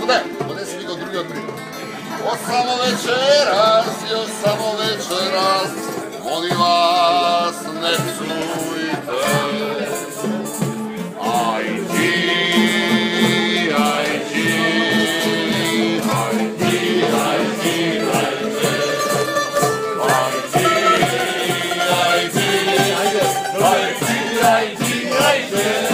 Куда? Куда если никто другой придет? От самого вечера, от самого вечера, вони вас не псуйте. Айди, айди, айди, айди, айди, айди, айди, айди, айди, айди, айди,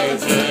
Joseph.